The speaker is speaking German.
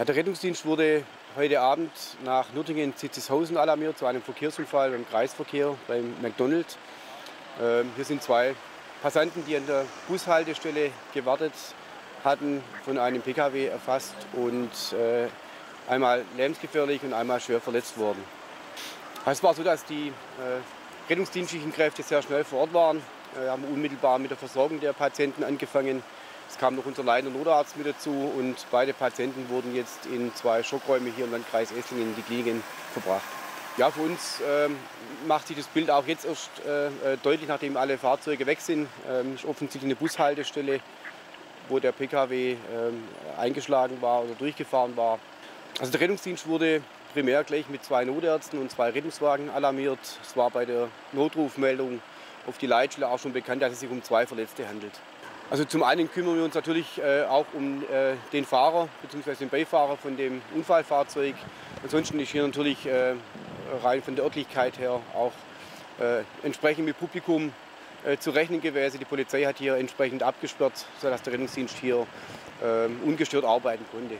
Ja, der Rettungsdienst wurde heute Abend nach Nürtingen-Zitzishausen alarmiert zu einem Verkehrsunfall beim Kreisverkehr beim McDonald's. Ähm, hier sind zwei Passanten, die an der Bushaltestelle gewartet hatten, von einem Pkw erfasst und äh, einmal lebensgefährlich und einmal schwer verletzt worden. Es war so, dass die äh, rettungsdienstlichen Kräfte sehr schnell vor Ort waren. Wir haben unmittelbar mit der Versorgung der Patienten angefangen. Es kam noch unser Leiter Notarzt mit dazu und beide Patienten wurden jetzt in zwei Schockräume hier im Landkreis Esslingen in die Kliniken verbracht. Ja, für uns ähm, macht sich das Bild auch jetzt erst äh, äh deutlich, nachdem alle Fahrzeuge weg sind. Ähm, ist offensichtlich eine Bushaltestelle, wo der Pkw ähm, eingeschlagen war oder durchgefahren war. Also der Rettungsdienst wurde primär gleich mit zwei Notärzten und zwei Rettungswagen alarmiert. Es war bei der Notrufmeldung auf die Leitstelle auch schon bekannt, dass es sich um zwei Verletzte handelt. Also zum einen kümmern wir uns natürlich äh, auch um äh, den Fahrer bzw. den Beifahrer von dem Unfallfahrzeug. Ansonsten ist hier natürlich äh, rein von der Örtlichkeit her auch äh, entsprechend mit Publikum äh, zu rechnen gewesen. Die Polizei hat hier entsprechend abgesperrt, sodass der Rettungsdienst hier äh, ungestört arbeiten konnte.